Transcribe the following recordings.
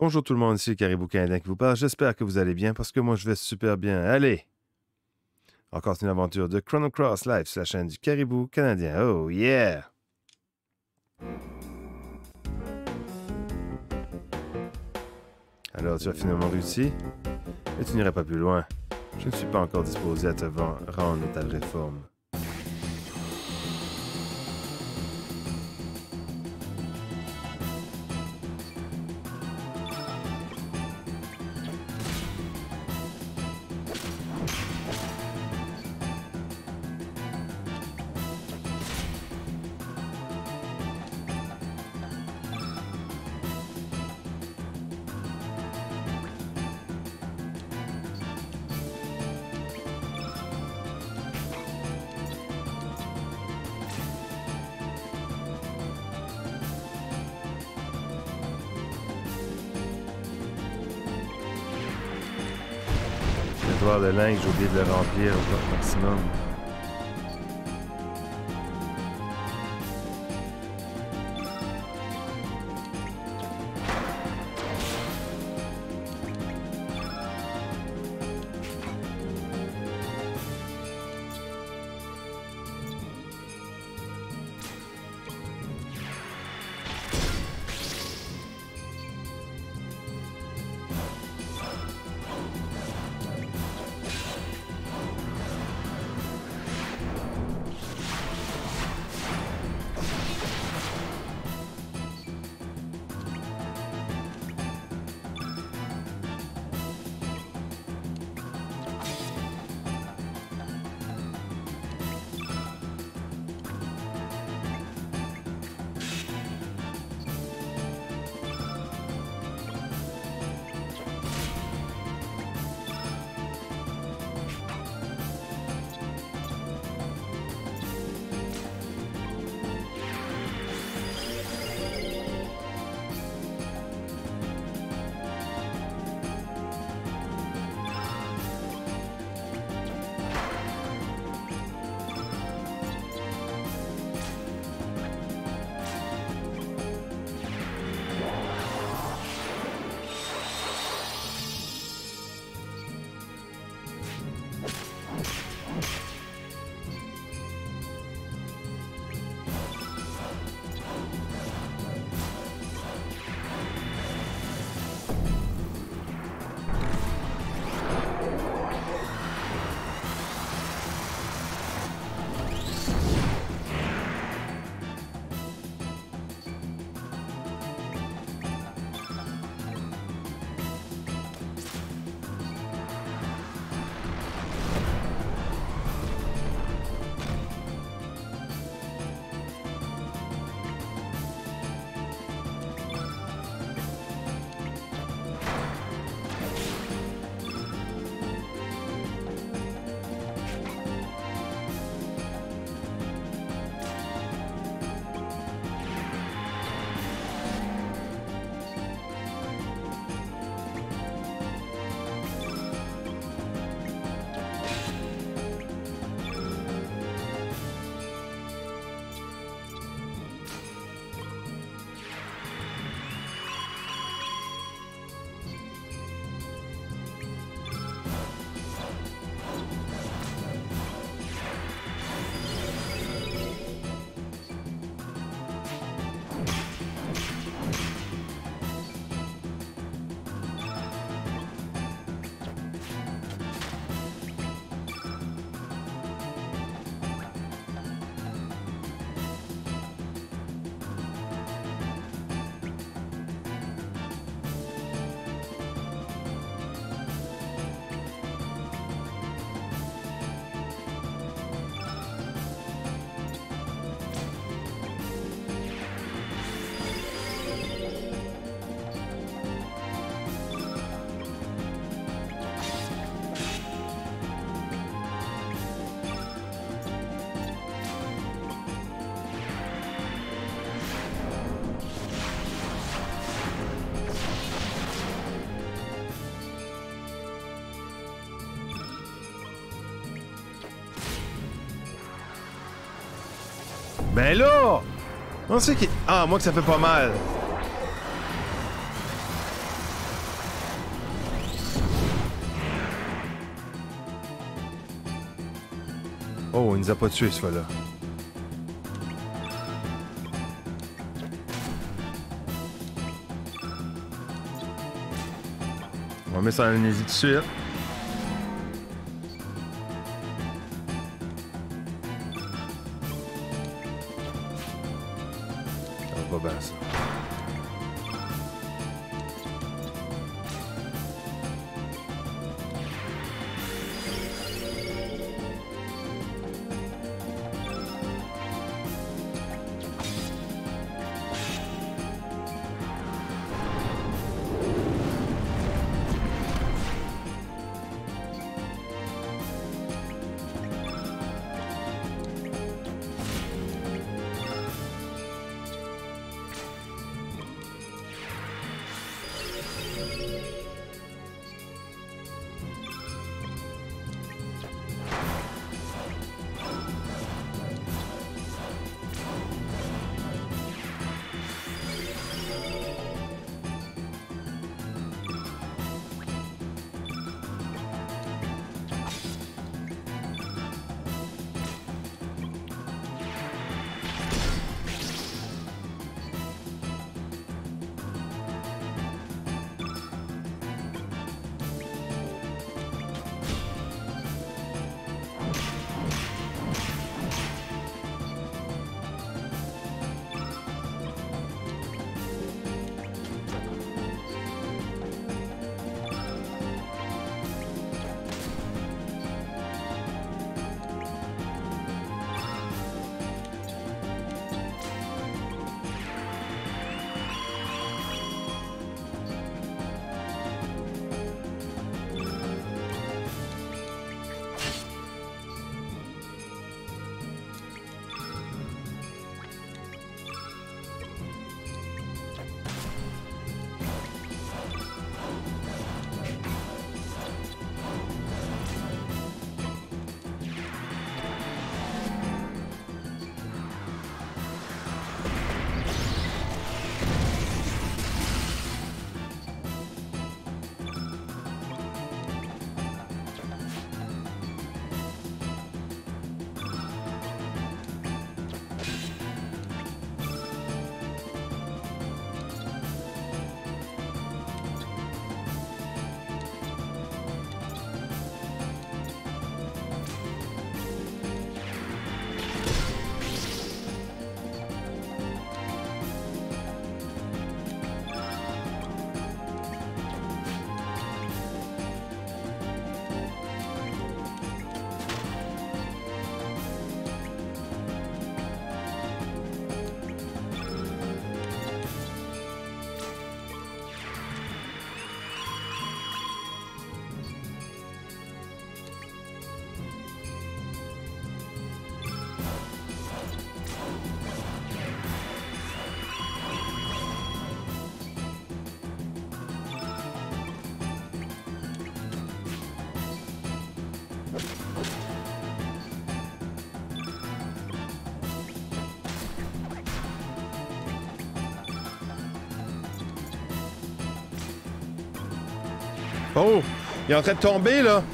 Bonjour tout le monde, ici Caribou Canadien qui vous parle. J'espère que vous allez bien parce que moi je vais super bien. Allez! Encore une aventure de Chrono Cross Live sur la chaîne du Caribou Canadien. Oh yeah! Alors tu as finalement réussi? Et tu n'irais pas plus loin. Je ne suis pas encore disposé à te rendre ta vraie forme. J'ai oublié de le remplir au maximum. Mais là! On sait qu'il. Ah, moi que ça fait pas mal. Oh, il nous a pas tué ce fois-là. On va mettre ça en Indonésie tout de suite. Il est en train de tomber, là!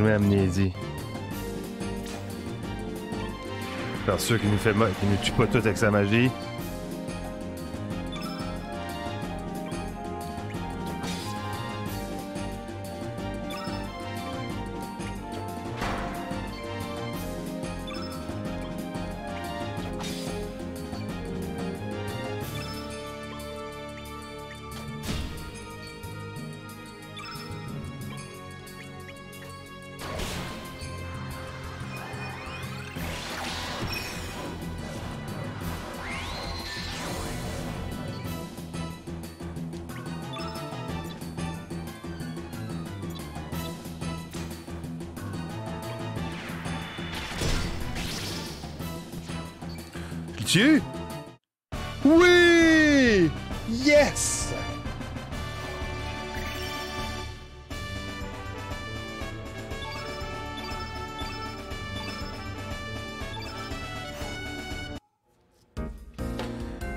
Je mets amnésie. Par sûr qu'il nous fait qu'il nous tue pas tout avec sa magie. Oui Yes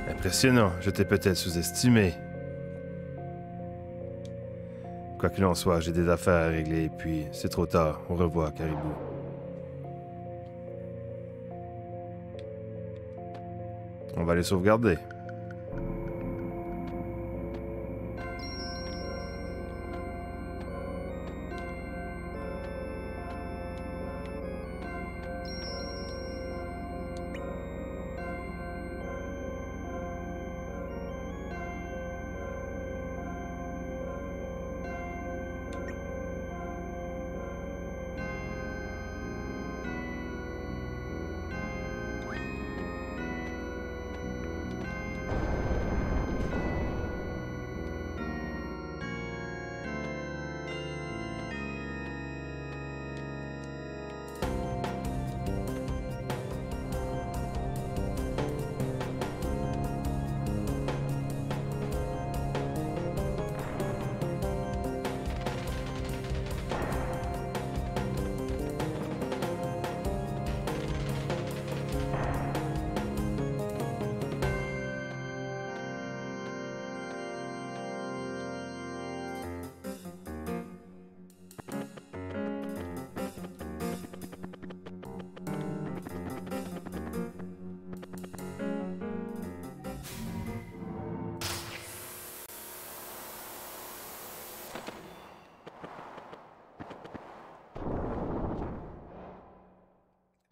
Impressionnant, je t'ai peut-être sous-estimé. Quoi qu'il en soit, j'ai des affaires à régler, puis c'est trop tard. Au revoir, Caribou. Va les sauvegarder.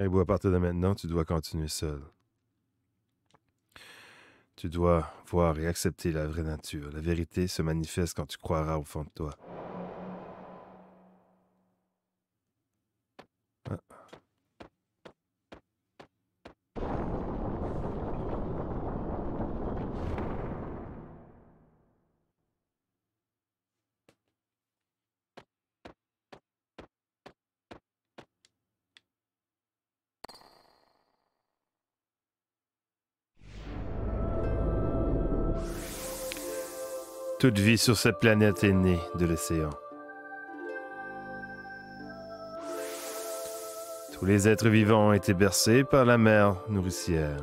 Caribou, à partir de maintenant, tu dois continuer seul. Tu dois voir et accepter la vraie nature. La vérité se manifeste quand tu croiras au fond de toi. Toute vie sur cette planète est née de l'océan. Tous les êtres vivants ont été bercés par la mer nourricière.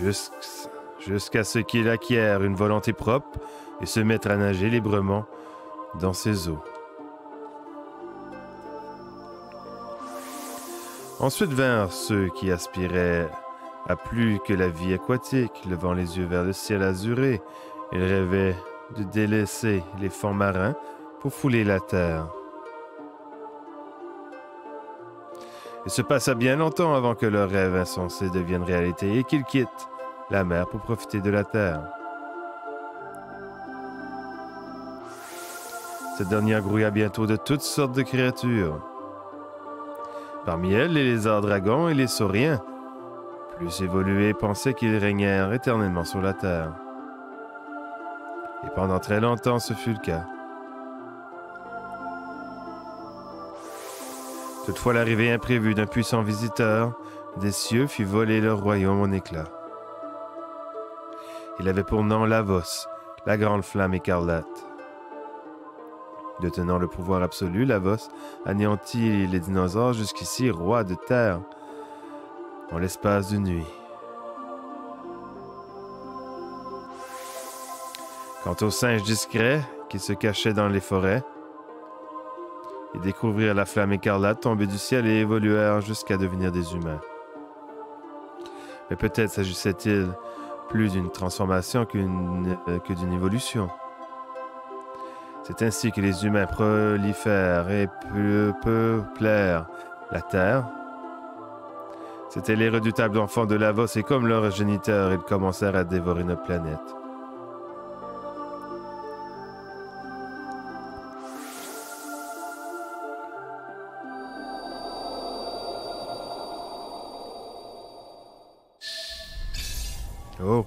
Jusqu- Jusqu'à ce qu'il acquiert une volonté propre et se mettre à nager librement dans ses eaux. Ensuite vinrent ceux qui aspiraient à plus que la vie aquatique, levant les yeux vers le ciel azuré, ils rêvaient de délaisser les fonds marins pour fouler la terre. Il se passa bien longtemps avant que leur rêve insensé devienne réalité et qu'ils quittent la mer pour profiter de la terre. Cette dernière grouilla bientôt de toutes sortes de créatures. Parmi elles, les lézards dragons et les sauriens, plus évolués, pensaient qu'ils régnèrent éternellement sur la terre. Et pendant très longtemps, ce fut le cas. Toutefois, l'arrivée imprévue d'un puissant visiteur des cieux fit voler leur royaume en éclats. Il avait pour nom Lavos, la grande flamme écarlate. Détenant le pouvoir absolu, Lavos anéantit les dinosaures jusqu'ici rois de terre en l'espace d'une nuit. Quant aux singes discrets, qui se cachaient dans les forêts. Ils découvrirent la flamme écarlate tomber du ciel et évoluèrent jusqu'à devenir des humains. Mais peut-être s'agissait-il plus d'une transformation euh, que d'une évolution. C'est ainsi que les humains prolifèrent et peuplèrent la Terre. C'étaient les redoutables enfants de Lavos et comme leurs géniteurs, ils commencèrent à dévorer notre planète. Oh.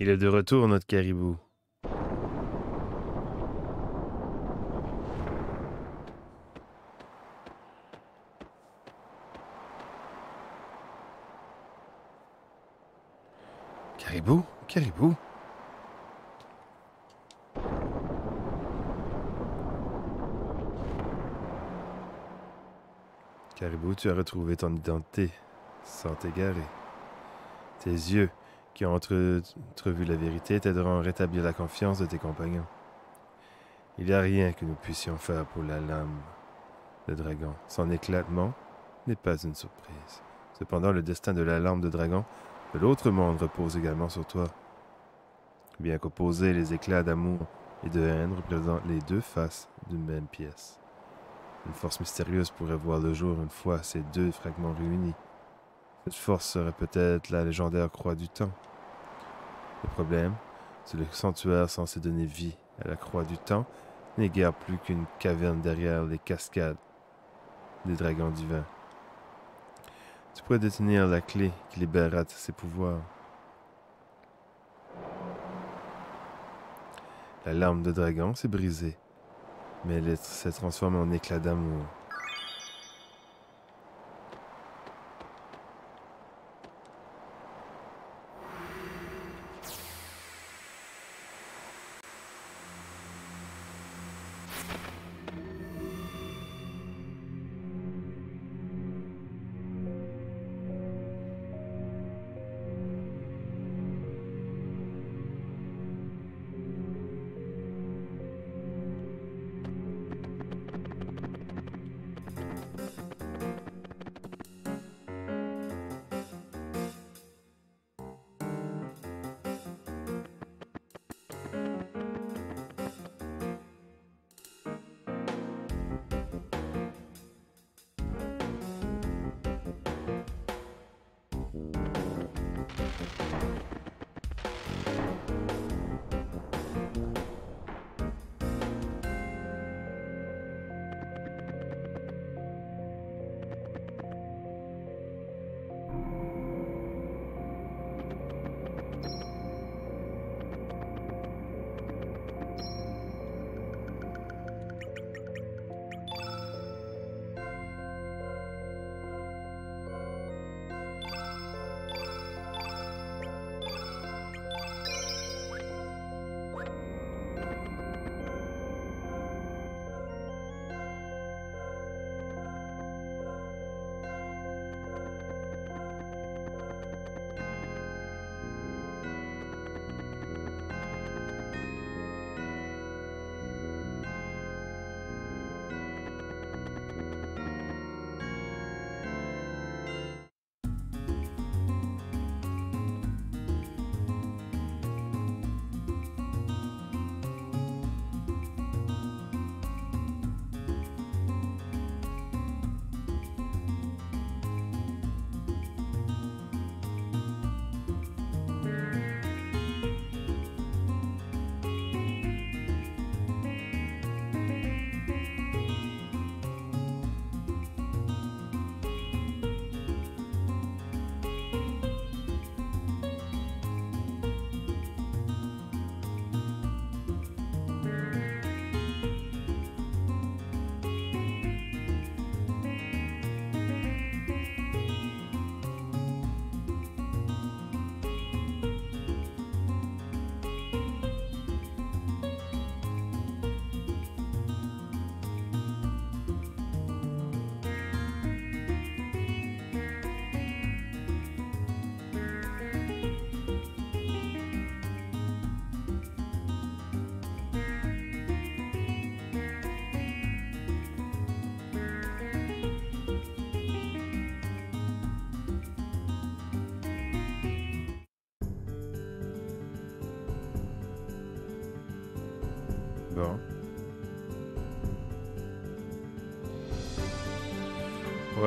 Il est de retour, notre caribou. Caribou Caribou Caribou, tu as retrouvé ton identité sans t'égarer. Tes yeux qui ont entrevu la vérité t'aideront à rétablir la confiance de tes compagnons. Il n'y a rien que nous puissions faire pour la lame de dragon. Son éclatement n'est pas une surprise. Cependant, le destin de la lampe de dragon de l'autre monde repose également sur toi. Bien qu'opposés, les éclats d'amour et de haine représentent les deux faces d'une même pièce. Une force mystérieuse pourrait voir le jour une fois ces deux fragments réunis. Cette force serait peut-être la légendaire croix du temps. Le problème, c'est le sanctuaire censé donner vie à la croix du temps n'est guère plus qu'une caverne derrière les cascades des dragons divins. Tu pourrais détenir la clé qui libérera ses pouvoirs. La larme de dragon s'est brisée, mais elle s'est transformée en éclat d'amour.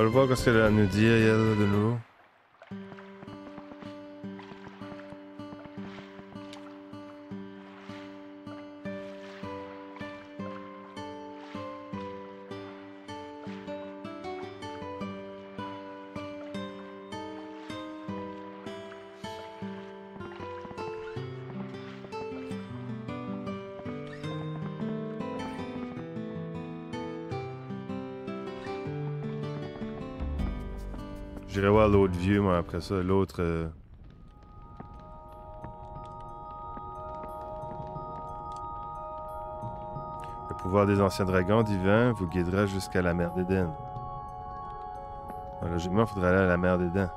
Va le voir ce qu'elle a à nous dire, elle, de nouveau. Voir l'autre vieux, moi, après ça. L'autre. euh, Le pouvoir des anciens dragons divins vous guidera jusqu'à la mer d'Éden. Logiquement, il faudrait aller à la mer d'Éden.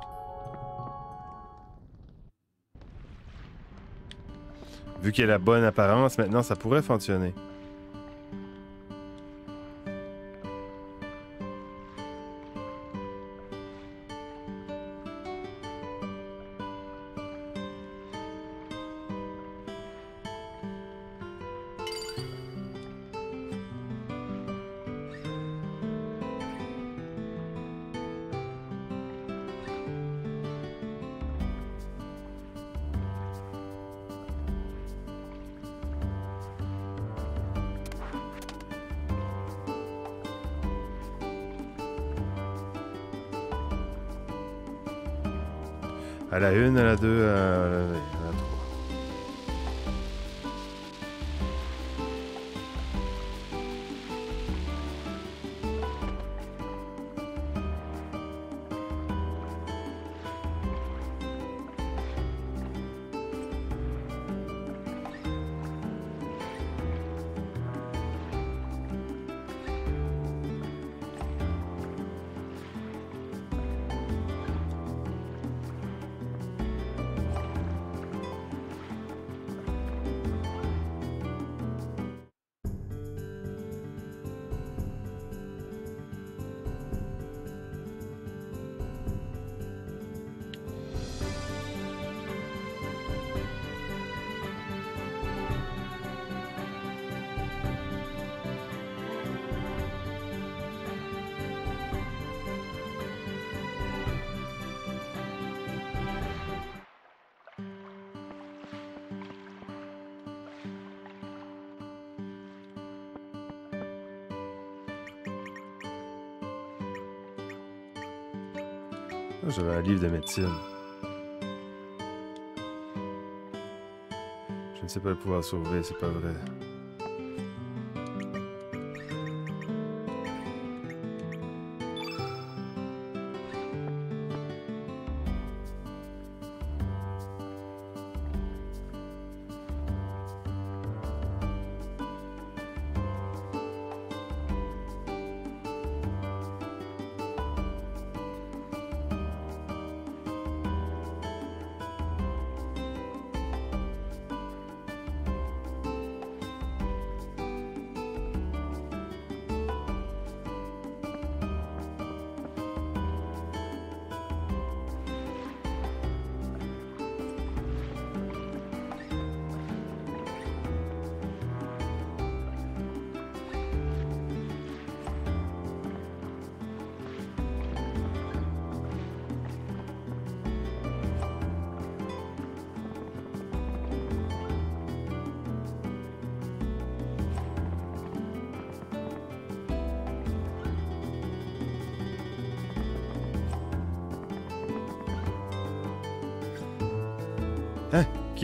Vu qu'elle a la bonne apparence, maintenant, ça pourrait fonctionner. À la une, à la deux, la, de médecine. Je ne sais pas le pouvoir sauver, c'est pas vrai.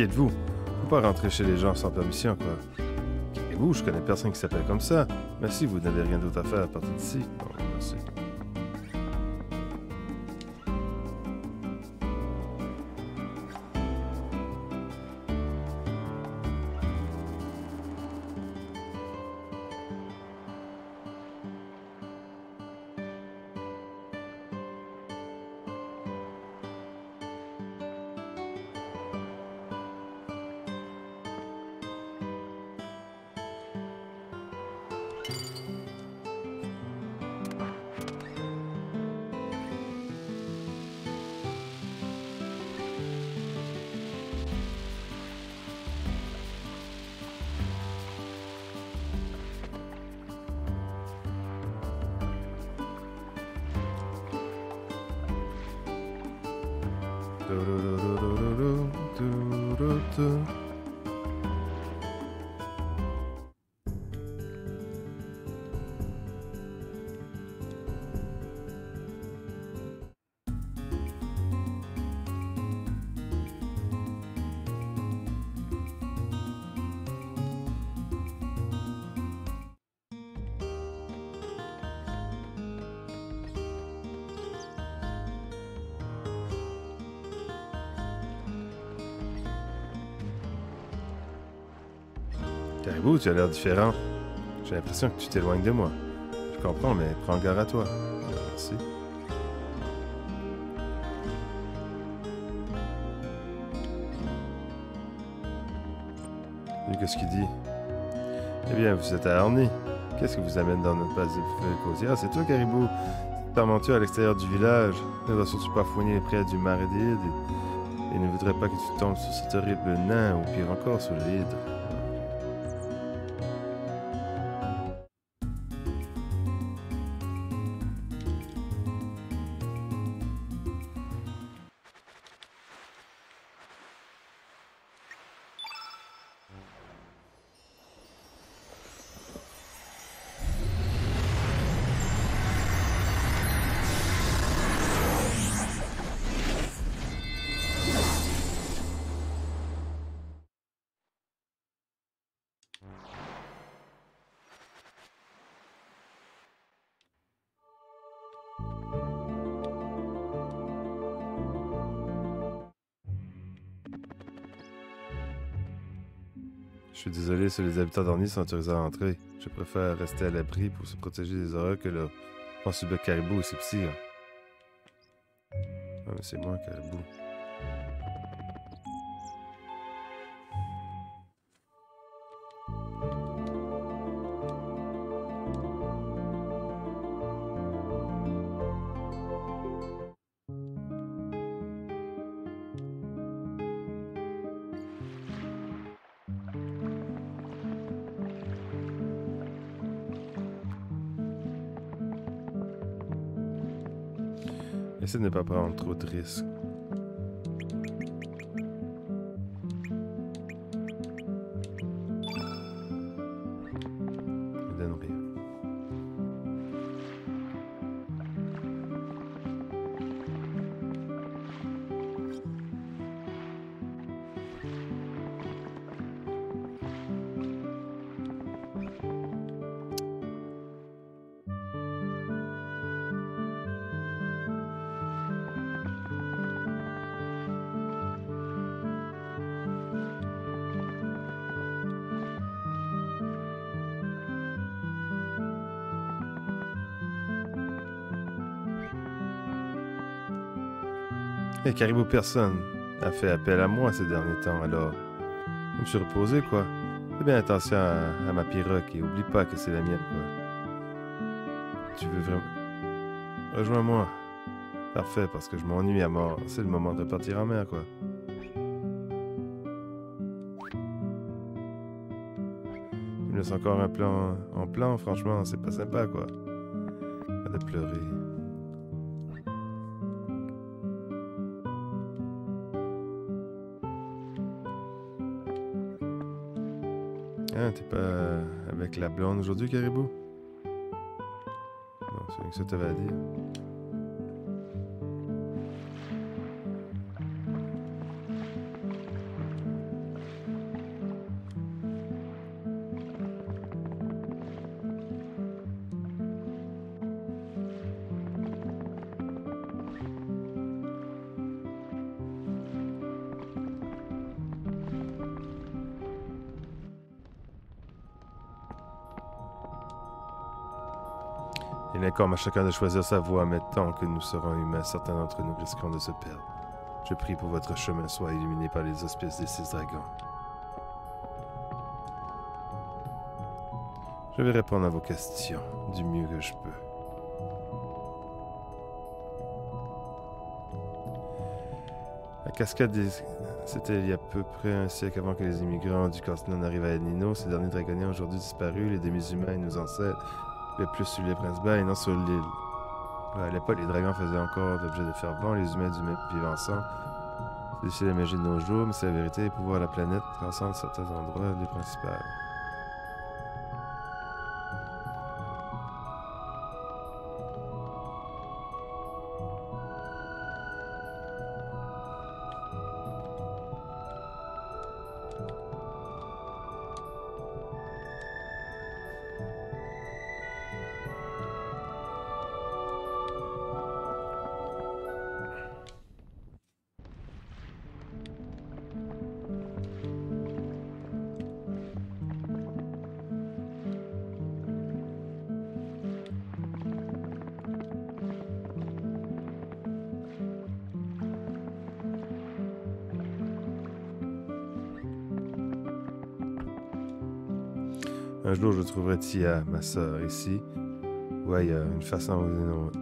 Qui êtes-vous? Faut pas rentrer chez les gens sans permission, quoi. Qui êtes-vous? Je connais personne qui s'appelle comme ça. Merci, vous n'avez rien d'autre à faire à partir d'ici. Bon, merci. Tu as l'air différent. J'ai l'impression que tu t'éloignes de moi. Je comprends, mais prends garde à toi. Merci. Et qu'est-ce qu'il dit? Eh bien, vous êtes à Orny. Qu'est-ce qui vous amène dans notre base de causière? C'est toi, Caribou. Perments-tu à l'extérieur du village? Ne va surtout pas fouiner près du marais d'Hydre et, et ne voudrais pas que tu tombes sur cet horrible nain ou pire encore sur l'hydre. Suis désolé si les habitants d'Orny sont autorisés à entrer. Je préfère rester à l'abri pour se protéger des horreurs que le de caribou aussi psy. Hein. Ah, mais c'est moi, caribou. Pas prendre trop de risques. Et Caribou personne a fait appel à moi ces derniers temps, alors je me suis reposé, quoi. Fais bien attention à, ma pirogue et oublie pas que c'est la mienne, quoi. Tu veux vraiment... Rejoins-moi. Parfait, parce que je m'ennuie à mort. C'est le moment de partir en mer, quoi. Il me laisse encore un plan en plan, franchement, c'est pas sympa, quoi. Pas de pleurer. T'es pas avec la blonde aujourd'hui, Caribou? Non, c'est que ça t'avait à dire. Incombe à chacun de choisir sa voie, mais tant que nous serons humains, certains d'entre nous risqueront de se perdre. Je prie pour votre chemin soit illuminé par les auspices des six dragons. Je vais répondre à vos questions du mieux que je peux. La cascade des... C'était il y a à peu près un siècle avant que les immigrants du continent n'arrivent à Nino. Ces derniers dragonniers ont aujourd'hui disparu. Les demi-humains et nos ancêtres le plus sur les princes bas et non sur l'île. À l'époque, les dragons faisaient encore l'objet de fervent, les humains du vivaient ensemble. C'est difficile à de nos jours, mais c'est la vérité. De la planète transcendent certains endroits, les principaux. Tia, ma sœur, ici ou ailleurs, une façon ou une autre.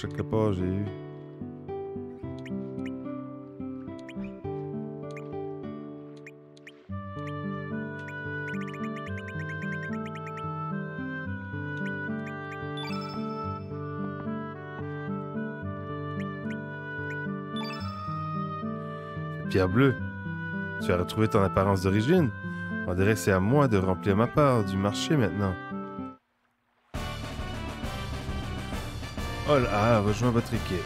Quelque part, j'ai eu. Pierre bleue. Tu as retrouvé ton apparence d'origine. On dirait que c'est à moi de remplir ma part du marché maintenant. Ah, rejoins votre équipe.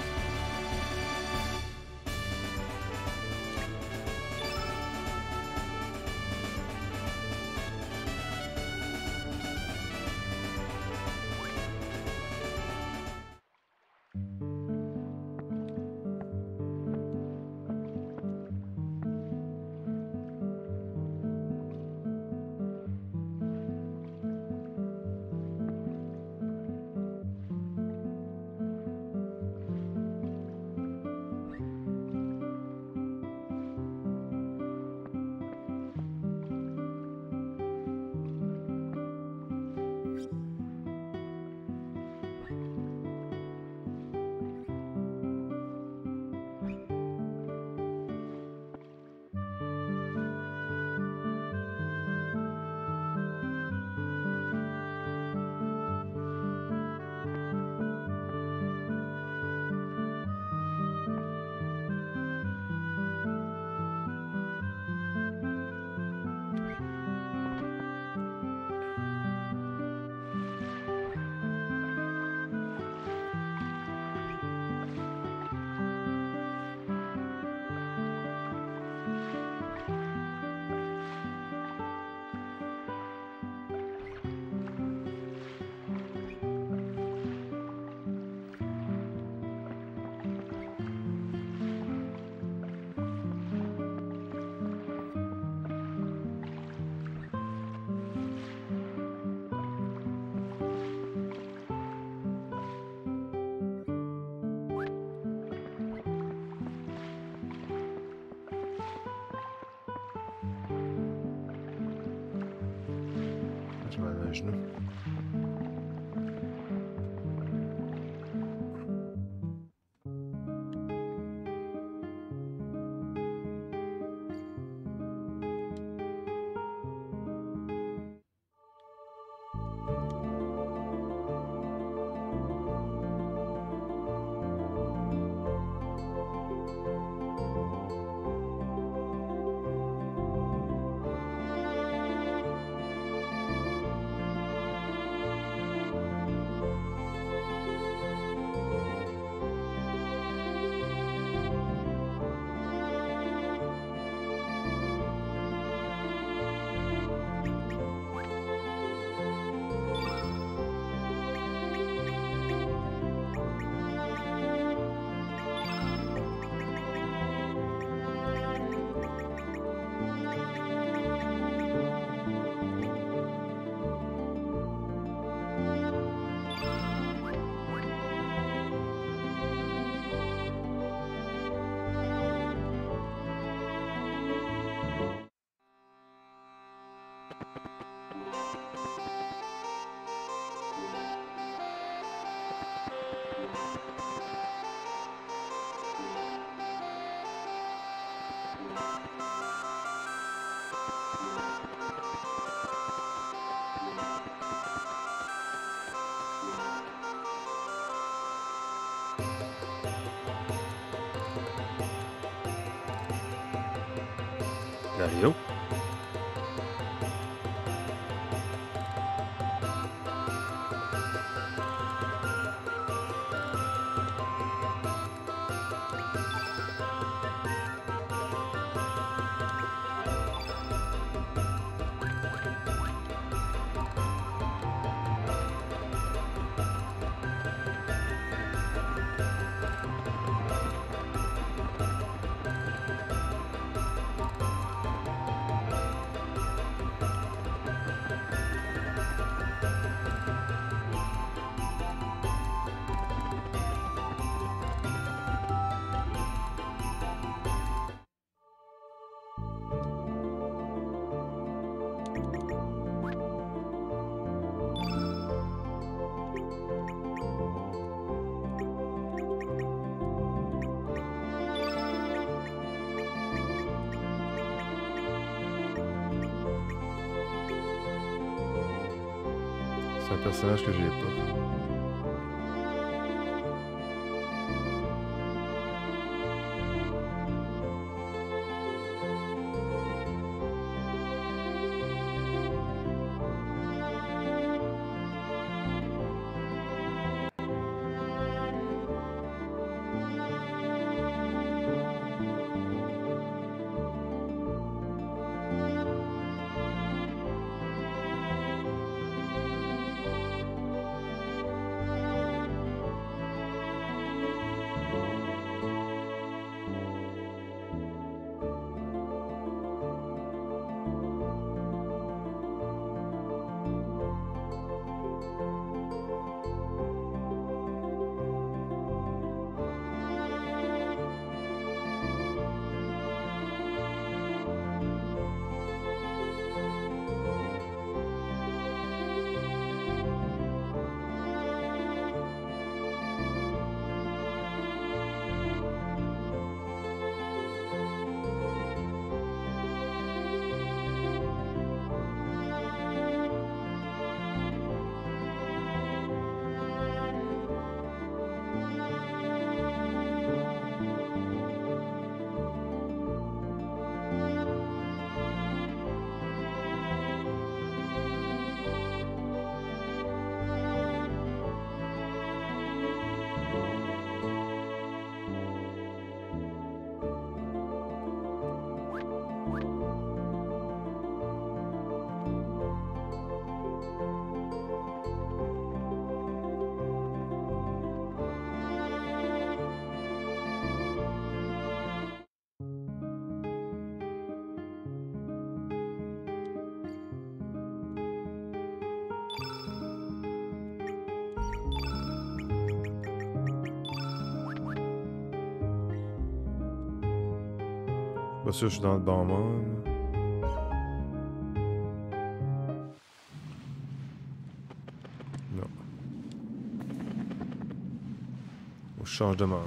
Personnage que j'ai je suis dans le bon monde. Non. On change de monde.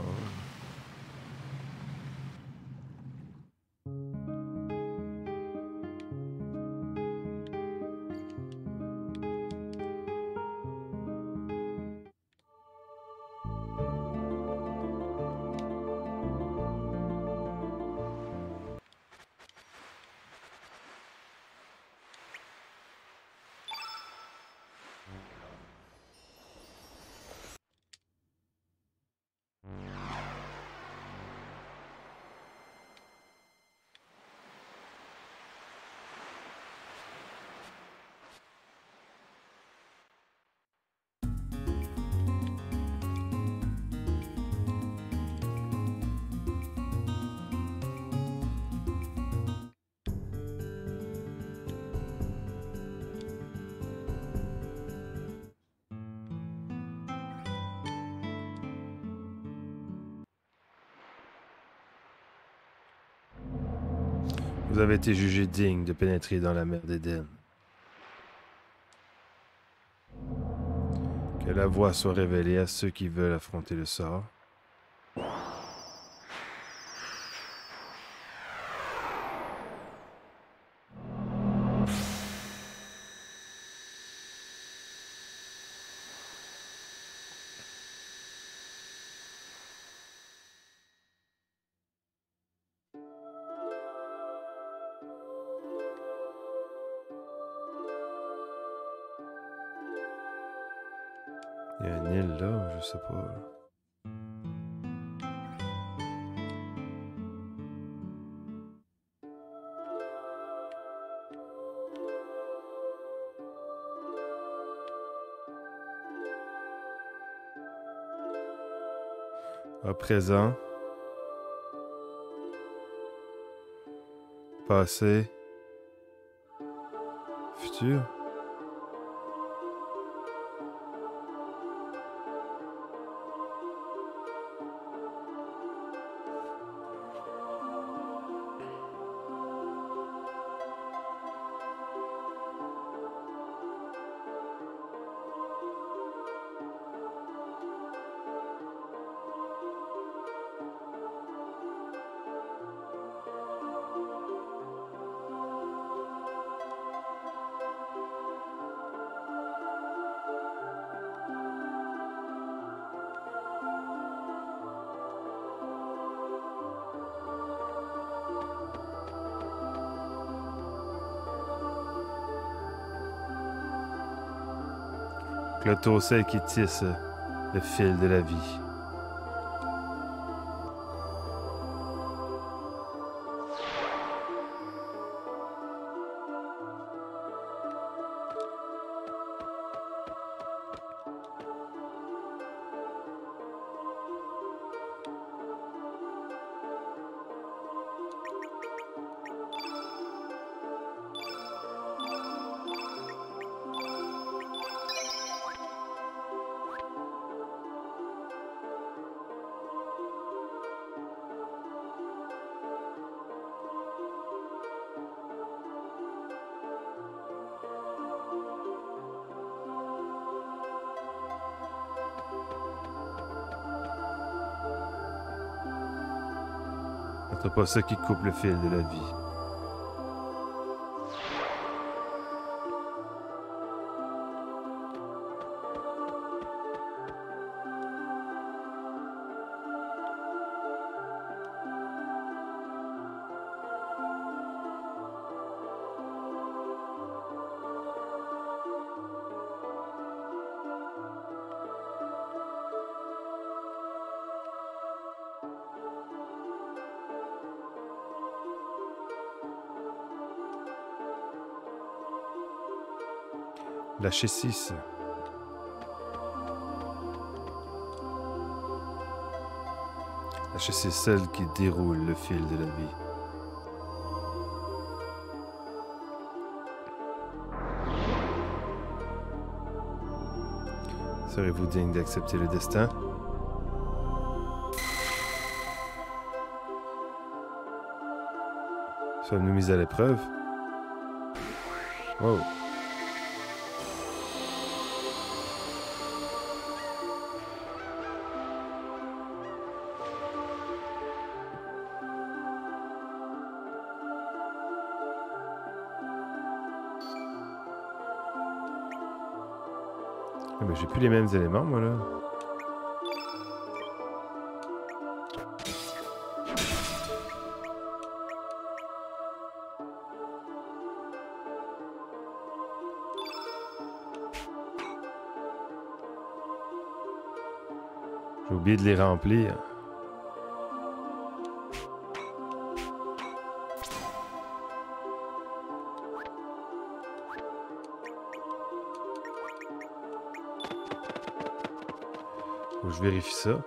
Vous avez été jugé digne de pénétrer dans la mer d'Éden. Que la voix soit révélée à ceux qui veulent affronter le sort. Présent. Passé. Futur. Le qui tisse le fil de la vie. Pas ça qui coupe le fil de la vie. La chessis, celle qui déroule le fil de la vie. Serez-vous digne d'accepter le destin? Sommes-nous mis à l'épreuve? Oh j'ai plus les mêmes éléments, moi, là. J'ai oublié de les remplir. Je vérifie ça.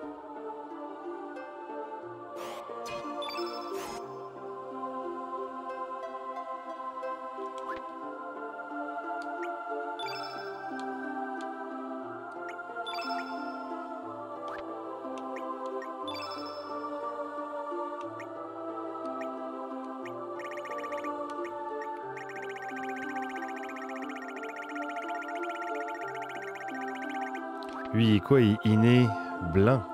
Lui, il quoi? Il est inné blanc.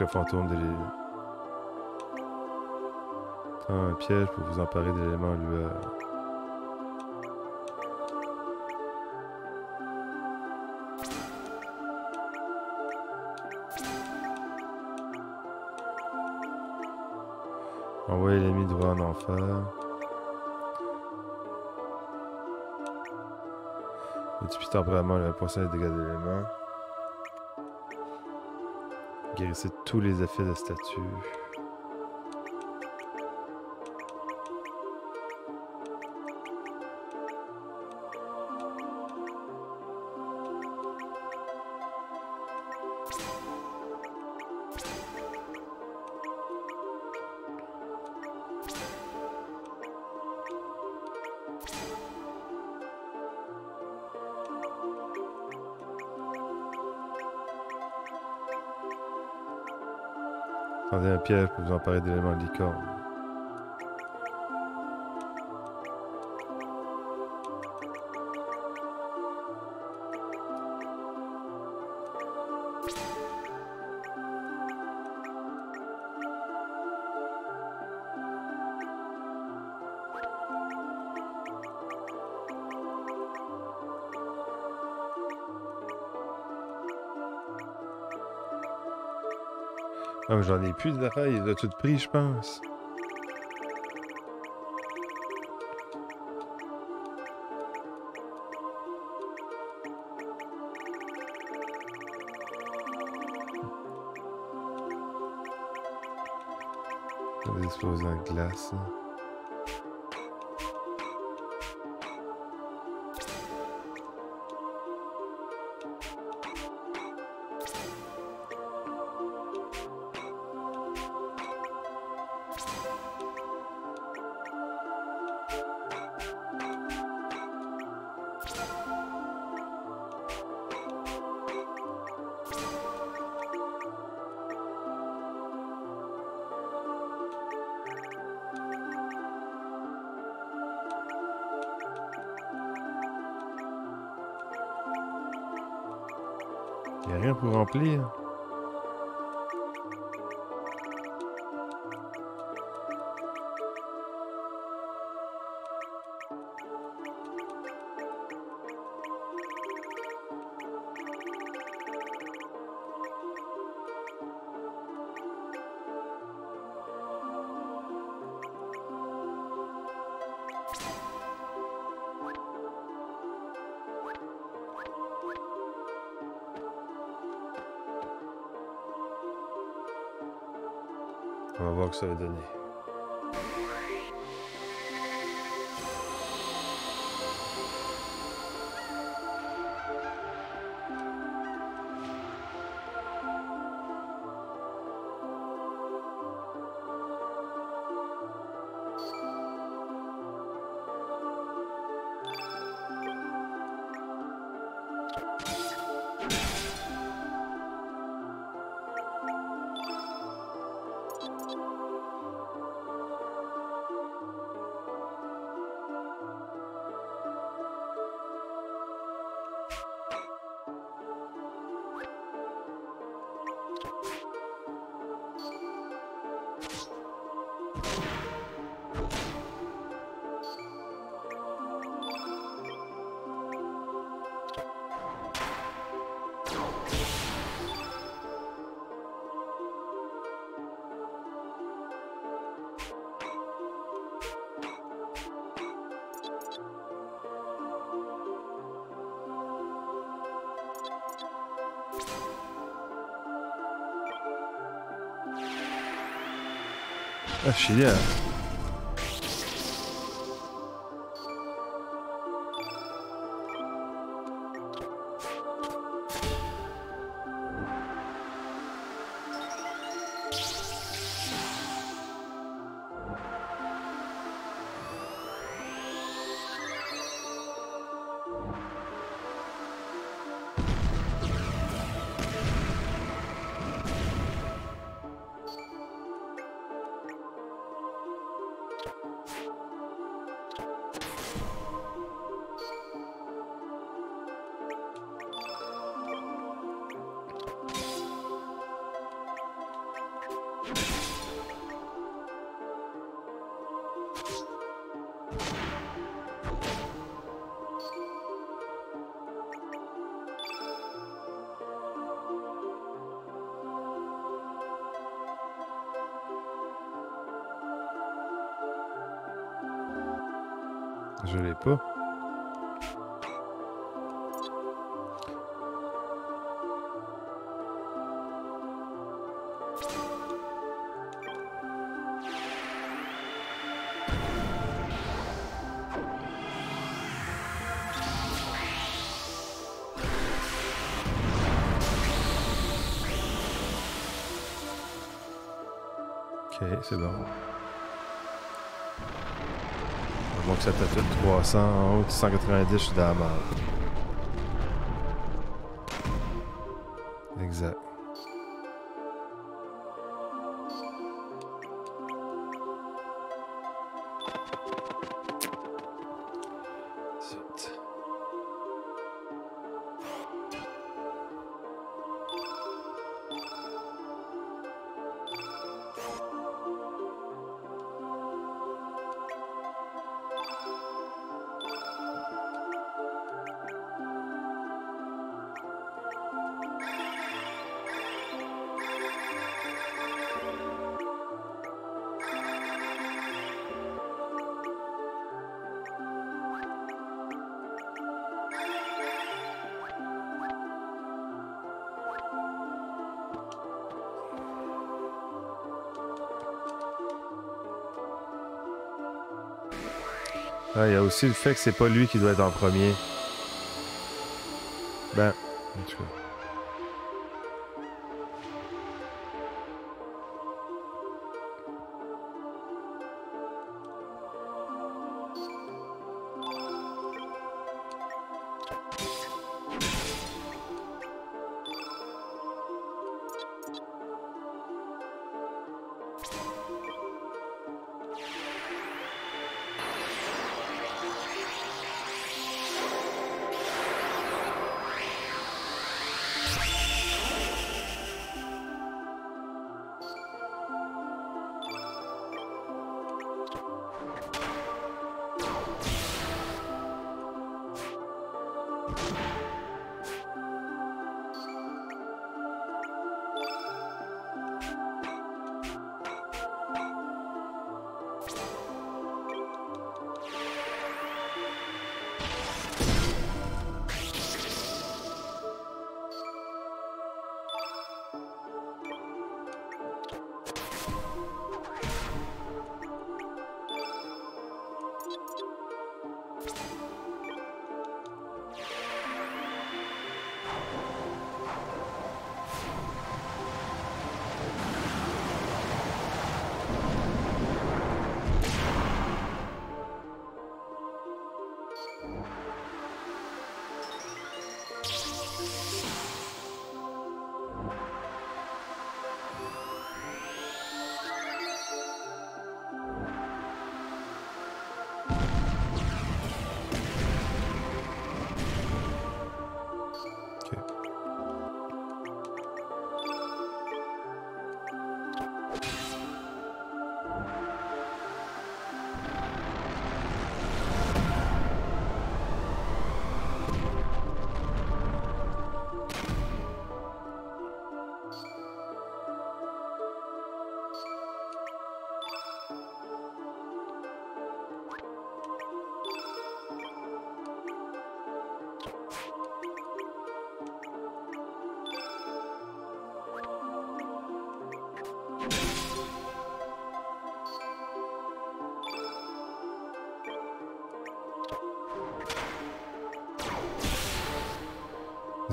Le fantôme de l'île. Un piège pour vous emparer de l'élément lueur. Envoyez l'ennemi droit en enfer. Multiplie temporairement le poisson des dégâts d'éléments. Guérissez tous les effets de statue. Un piège pour vous emparer d'éléments de licorne. Ah, mais j'en ai plus d'affaires, il a tout pris, je pense. Des explosions de glace. hein. Que ça va donner. Ah, Chilien. Pas. Ok, c'est bon. Que ça tape tout 300 en haut de 190, je suis dans la merde. Aussi le fait que c'est pas lui qui doit être en premier. Ben, en tout.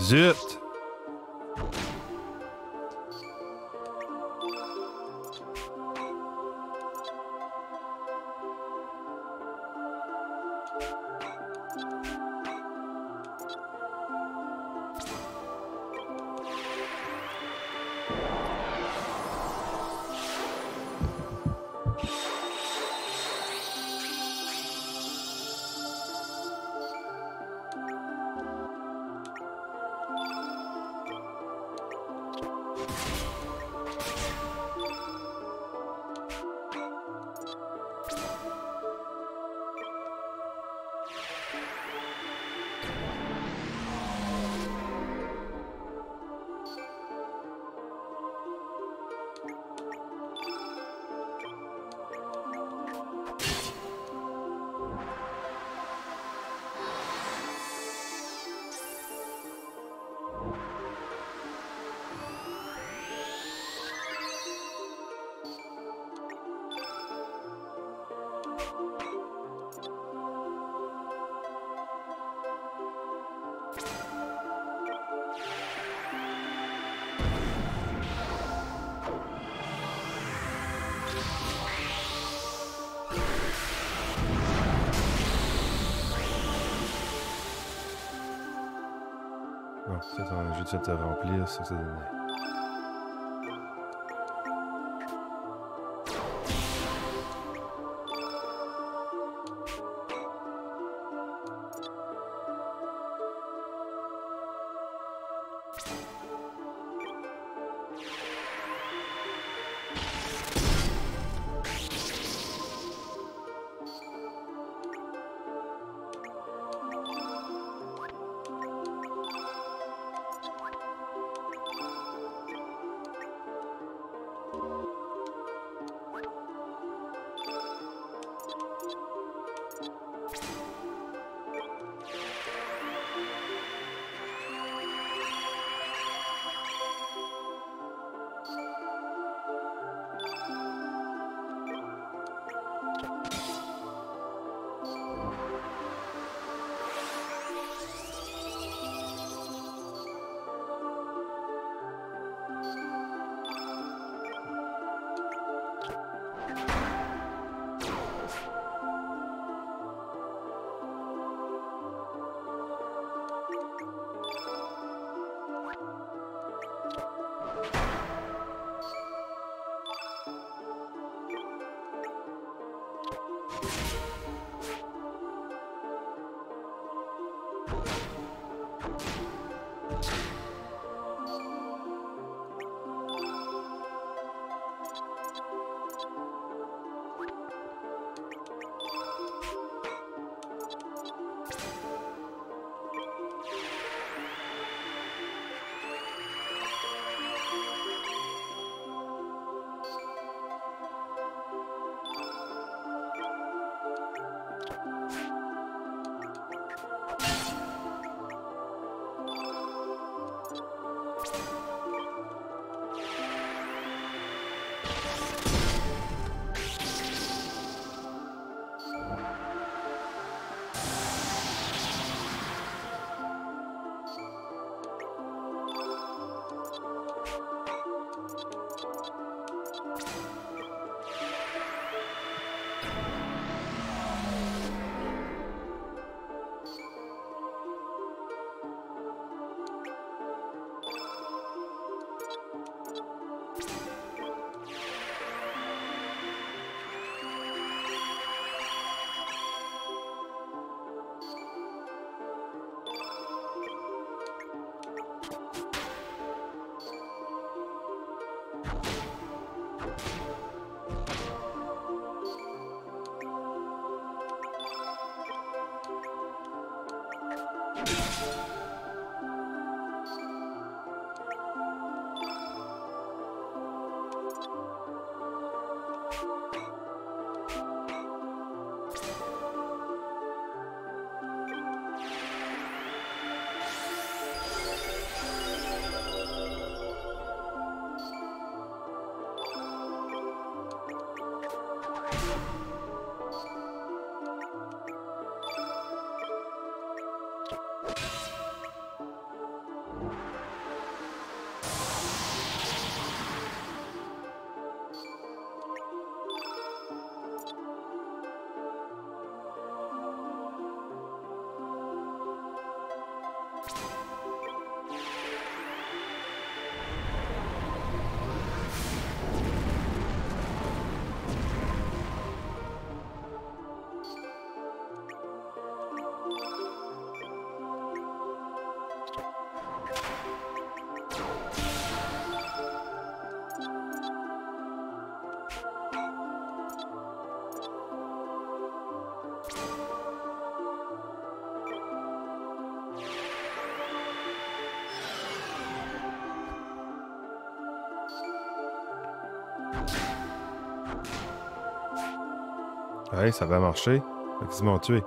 Zut! Fait remplir que ça donnait. Ouais, ça va marcher. Ils m'ont tué.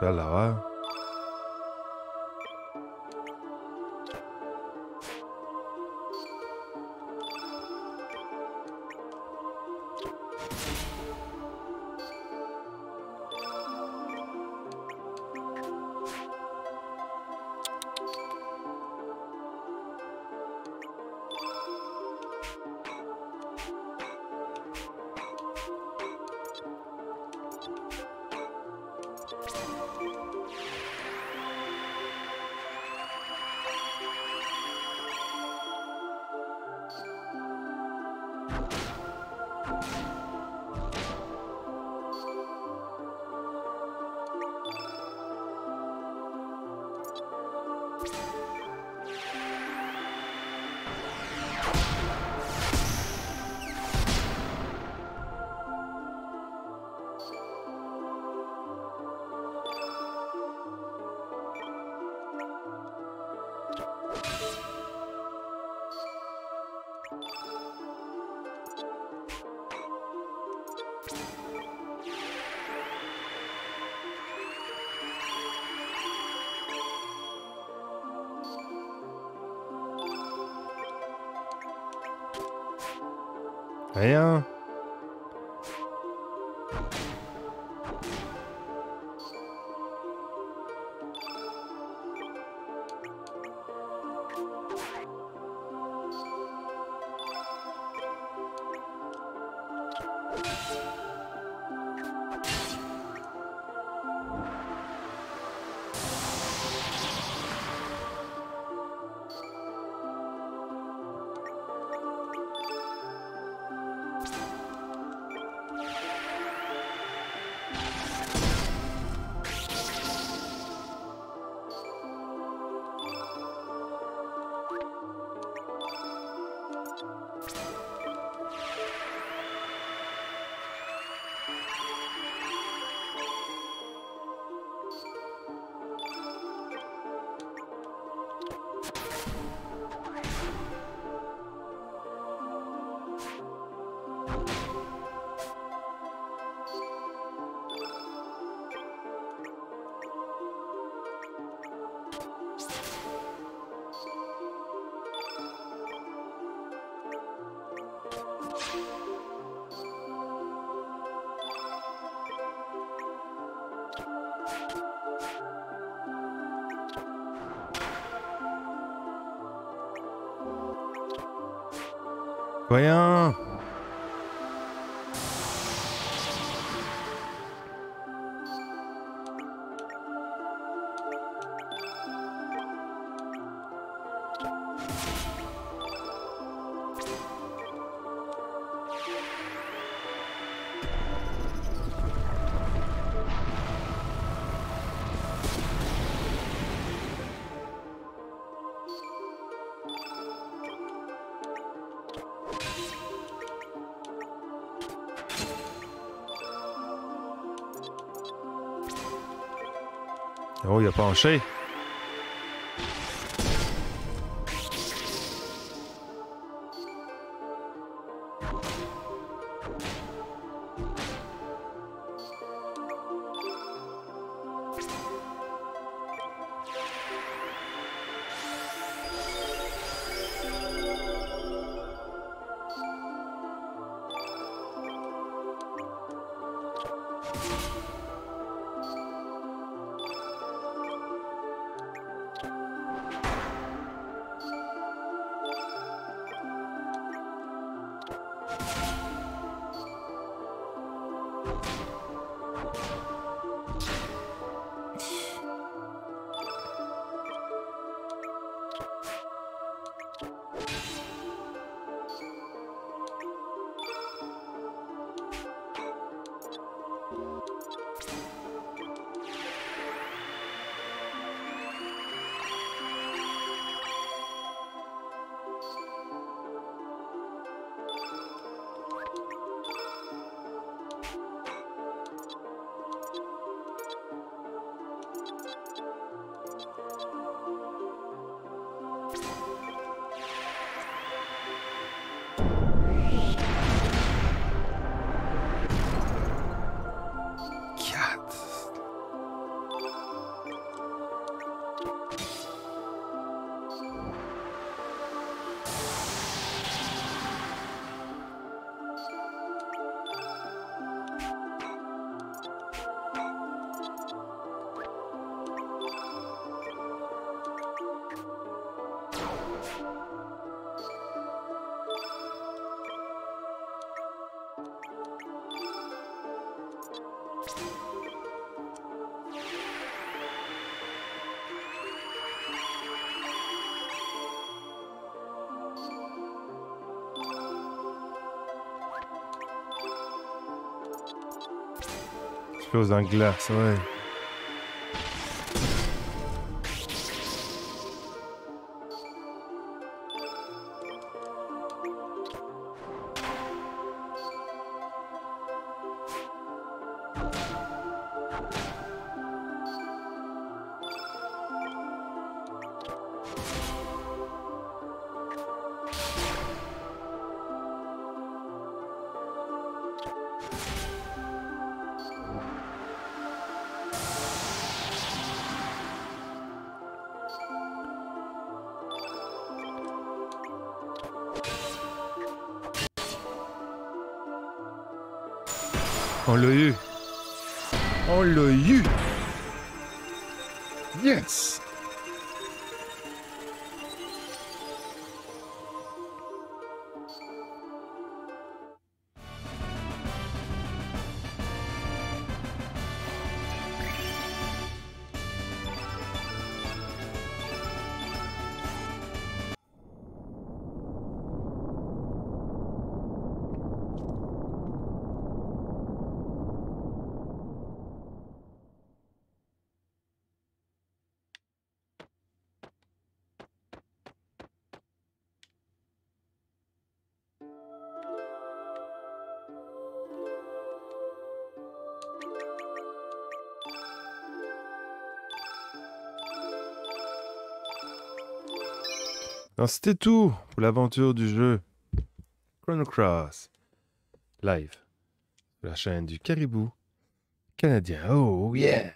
Dạ, Schlauer. you J'espère 桂英 Oh, il a penché. Explose en glace, ouais. C'était tout pour l'aventure du jeu Chrono Cross live la chaîne du Caribou canadien. Oh yeah!